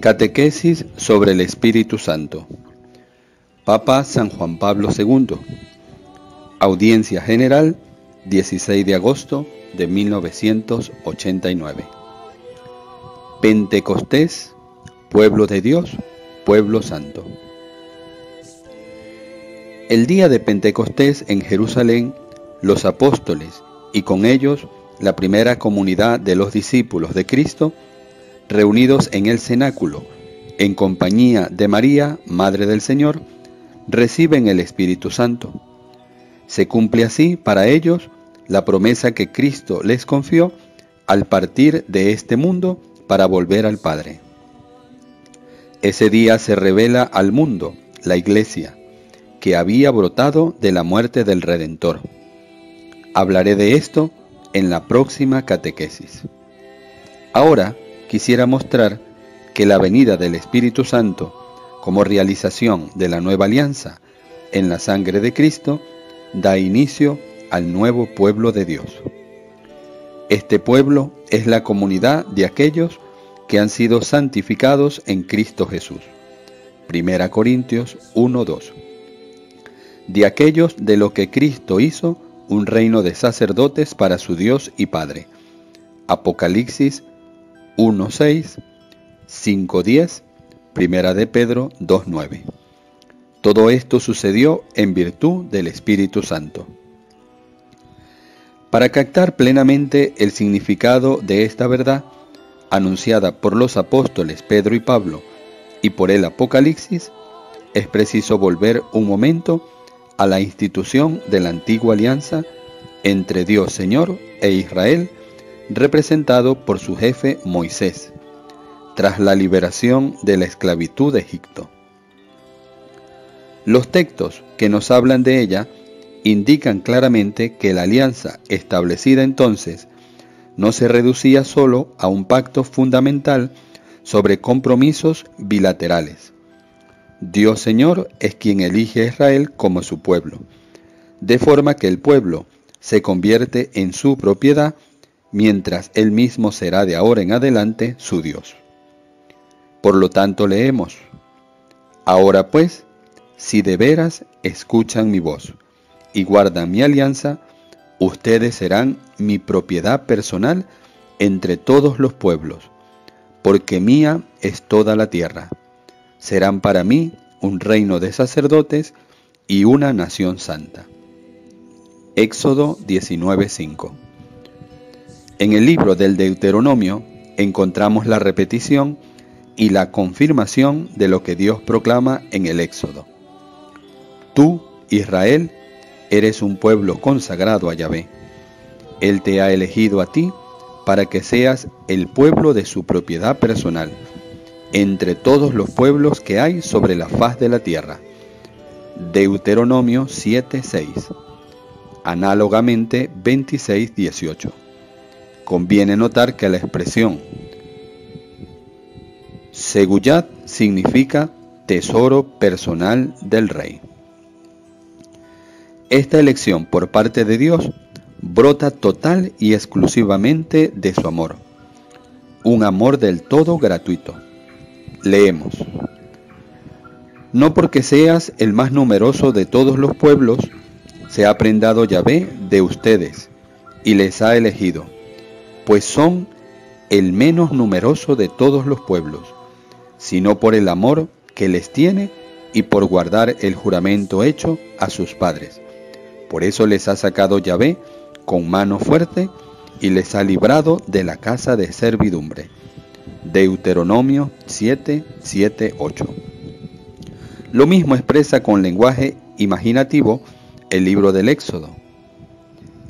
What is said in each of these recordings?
Catequesis sobre el Espíritu Santo. Papa San Juan Pablo II. Audiencia General, 16 de agosto de 1989. Pentecostés, pueblo de Dios, pueblo santo. El día de Pentecostés en Jerusalén, los apóstoles y con ellos la primera comunidad de los discípulos de Cristo reunidos en el cenáculo, en compañía de María, Madre del Señor, reciben el Espíritu Santo. Se cumple así para ellos la promesa que Cristo les confió al partir de este mundo para volver al Padre. Ese día se revela al mundo, la Iglesia, que había brotado de la muerte del Redentor. Hablaré de esto en la próxima catequesis. Ahora, quisiera mostrar que la venida del Espíritu Santo como realización de la nueva alianza en la sangre de Cristo da inicio al nuevo pueblo de Dios. Este pueblo es la comunidad de aquellos que han sido santificados en Cristo Jesús. Primera Corintios 1:2. De aquellos de lo que Cristo hizo un reino de sacerdotes para su Dios y Padre. Apocalipsis 1.6, 5.10, Primera de Pedro 2.9. Todo esto sucedió en virtud del Espíritu Santo. Para captar plenamente el significado de esta verdad, anunciada por los apóstoles Pedro y Pablo y por el Apocalipsis, es preciso volver un momento a la institución de la antigua alianza entre Dios Señor e Israel representado por su jefe Moisés, tras la liberación de la esclavitud de Egipto. Los textos que nos hablan de ella indican claramente que la alianza establecida entonces no se reducía solo a un pacto fundamental sobre compromisos bilaterales. Dios Señor es quien elige a Israel como su pueblo, de forma que el pueblo se convierte en su propiedad mientras Él mismo será de ahora en adelante su Dios. Por lo tanto leemos, Ahora pues, si de veras escuchan mi voz y guardan mi alianza, ustedes serán mi propiedad personal entre todos los pueblos, porque mía es toda la tierra. Serán para mí un reino de sacerdotes y una nación santa. Éxodo 19:5 en el libro del Deuteronomio encontramos la repetición y la confirmación de lo que Dios proclama en el Éxodo. Tú, Israel, eres un pueblo consagrado a Yahvé. Él te ha elegido a ti para que seas el pueblo de su propiedad personal, entre todos los pueblos que hay sobre la faz de la tierra. Deuteronomio 7:6. Análogamente 26:18. Conviene notar que la expresión Seguyat significa tesoro personal del rey. Esta elección por parte de Dios brota total y exclusivamente de su amor, un amor del todo gratuito. Leemos. No porque seas el más numeroso de todos los pueblos, se ha prendado Yahvé de ustedes y les ha elegido pues son el menos numeroso de todos los pueblos, sino por el amor que les tiene y por guardar el juramento hecho a sus padres. Por eso les ha sacado Yahvé con mano fuerte y les ha librado de la casa de servidumbre. Deuteronomio 7, 7, 8. Lo mismo expresa con lenguaje imaginativo el libro del Éxodo.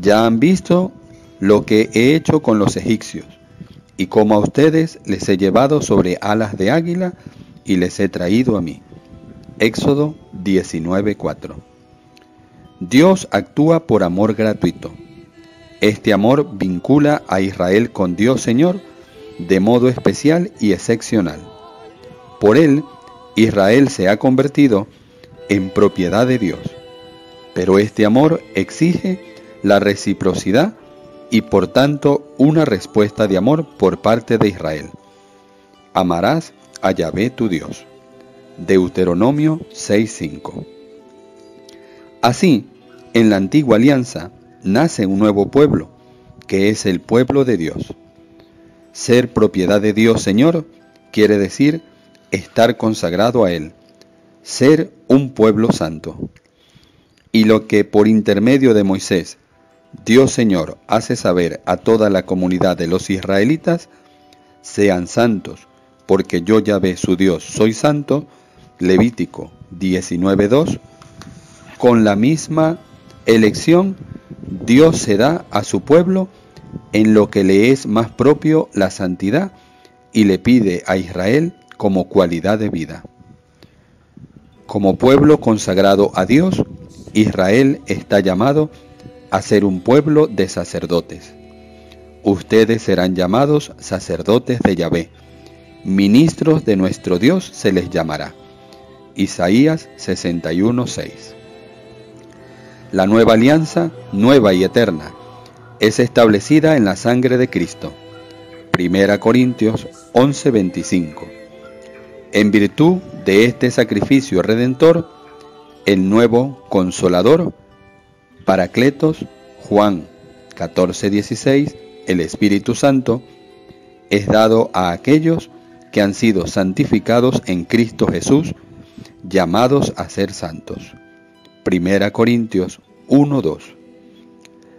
Ya han visto lo que he hecho con los egipcios, y como a ustedes les he llevado sobre alas de águila y les he traído a mí. Éxodo 19:4. Dios actúa por amor gratuito. Este amor vincula a Israel con Dios Señor de modo especial y excepcional. Por él, Israel se ha convertido en propiedad de Dios. Pero este amor exige la reciprocidad y por tanto una respuesta de amor por parte de Israel. Amarás a Yahvé tu Dios. Deuteronomio 6:5. Así, en la antigua alianza nace un nuevo pueblo, que es el pueblo de Dios. Ser propiedad de Dios Señor quiere decir estar consagrado a Él, ser un pueblo santo. Y lo que por intermedio de Moisés Dios Señor hace saber a toda la comunidad de los israelitas, sean santos, porque yo ya ve su Dios soy santo, Levítico 19.2, con la misma elección Dios se da a su pueblo en lo que le es más propio la santidad y le pide a Israel como cualidad de vida. Como pueblo consagrado a Dios, Israel está llamado a ser un pueblo de sacerdotes. Ustedes serán llamados sacerdotes de Yahvé. Ministros de nuestro Dios se les llamará. Isaías 61:6. La nueva alianza, nueva y eterna, es establecida en la sangre de Cristo. Primera Corintios 11:25. En virtud de este sacrificio redentor, el nuevo consolador, Paracletos, Juan 14:16, el Espíritu Santo, es dado a aquellos que han sido santificados en Cristo Jesús, llamados a ser santos. Primera Corintios 1:2.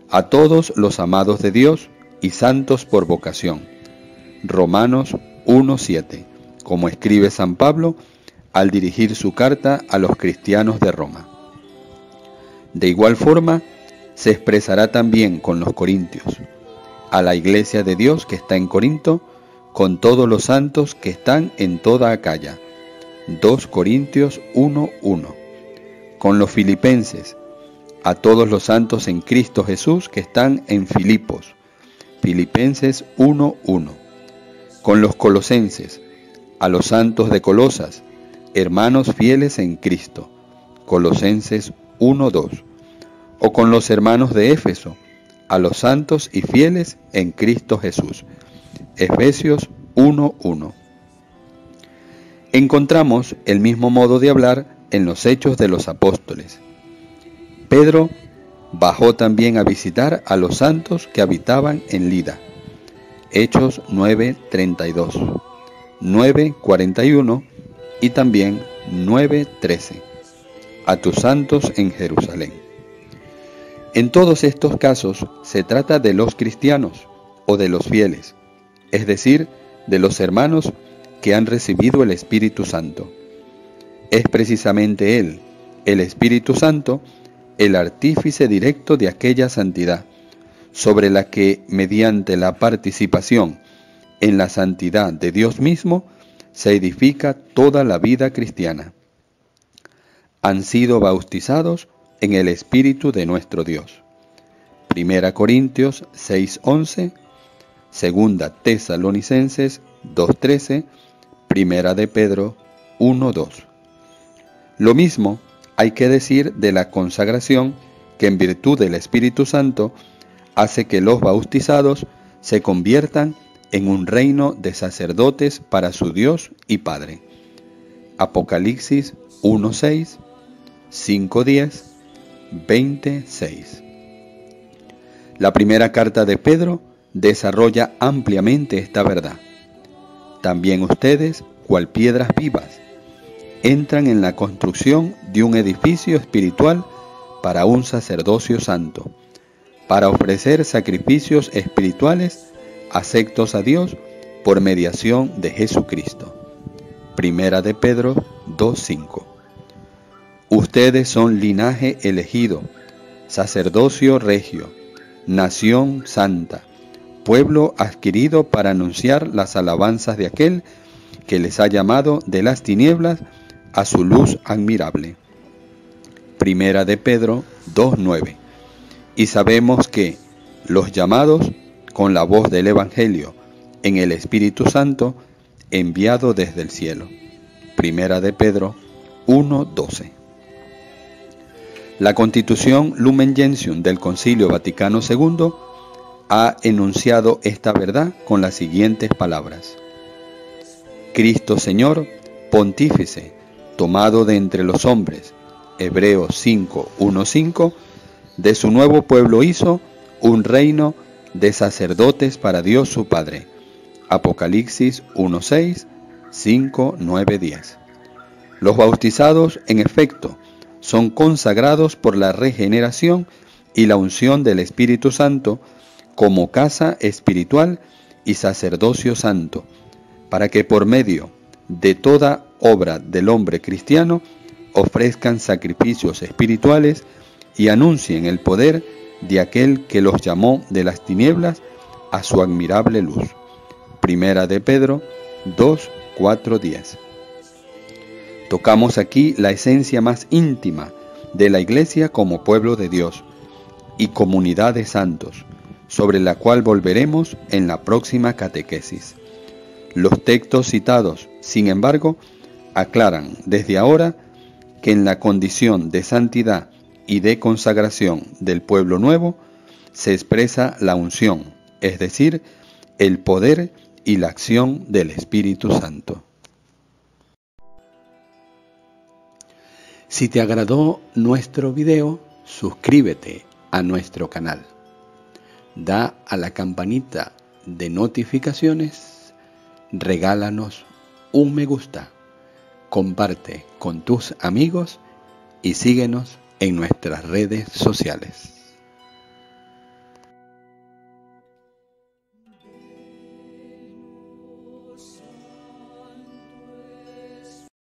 A todos los amados de Dios y santos por vocación. Romanos 1:7, como escribe San Pablo al dirigir su carta a los cristianos de Roma. De igual forma, se expresará también con los corintios, a la iglesia de Dios que está en Corinto, con todos los santos que están en toda Acaya. 2 Corintios 1:1. Con los filipenses, a todos los santos en Cristo Jesús que están en Filipos. Filipenses 1:1. Con los colosenses, a los santos de Colosas, hermanos fieles en Cristo. Colosenses 1:2. O con los hermanos de Éfeso, a los santos y fieles en Cristo Jesús. Efesios 1:1. Encontramos el mismo modo de hablar en los hechos de los apóstoles. Pedro bajó también a visitar a los santos que habitaban en Lida. Hechos 9:32, 9:41 y también 9:13. A tus santos en Jerusalén. En todos estos casos se trata de los cristianos o de los fieles, es decir, de los hermanos que han recibido el Espíritu Santo. Es precisamente Él, el Espíritu Santo, el artífice directo de aquella santidad, sobre la que, mediante la participación en la santidad de Dios mismo, se edifica toda la vida cristiana. Han sido bautizados en el Espíritu de nuestro Dios. Primera Corintios 6:11, Segunda Tesalonicenses 2:13, Primera de Pedro 1:2. Lo mismo hay que decir de la consagración que en virtud del Espíritu Santo hace que los bautizados se conviertan en un reino de sacerdotes para su Dios y Padre. Apocalipsis 1.6, 5.10, 26. La primera carta de Pedro desarrolla ampliamente esta verdad. También ustedes, cual piedras vivas, entran en la construcción de un edificio espiritual para un sacerdocio santo, para ofrecer sacrificios espirituales aceptos a Dios por mediación de Jesucristo. Primera de Pedro 2.5. Ustedes son linaje elegido, sacerdocio regio, nación santa, pueblo adquirido para anunciar las alabanzas de aquel que les ha llamado de las tinieblas a su luz admirable. Primera de Pedro 2.9. Y sabemos que los llamados con la voz del Evangelio en el Espíritu Santo enviado desde el cielo. Primera de Pedro 1.12. La constitución Lumen Gentium del Concilio Vaticano II ha enunciado esta verdad con las siguientes palabras. Cristo Señor, pontífice, tomado de entre los hombres, Hebreos 5, 5, de su nuevo pueblo hizo un reino de sacerdotes para Dios su Padre. Apocalipsis 1, 6, 5, 9, 10. Los bautizados, en efecto, son consagrados por la regeneración y la unción del Espíritu Santo como casa espiritual y sacerdocio santo, para que por medio de toda obra del hombre cristiano ofrezcan sacrificios espirituales y anuncien el poder de aquel que los llamó de las tinieblas a su admirable luz. Primera de Pedro 2, 4, 10. Tocamos aquí la esencia más íntima de la Iglesia como pueblo de Dios y comunidad de santos, sobre la cual volveremos en la próxima catequesis. Los textos citados, sin embargo, aclaran desde ahora que en la condición de santidad y de consagración del pueblo nuevo se expresa la unción, es decir, el poder y la acción del Espíritu Santo. Si te agradó nuestro video, suscríbete a nuestro canal. Da a la campanita de notificaciones, regálanos un me gusta, comparte con tus amigos y síguenos en nuestras redes sociales.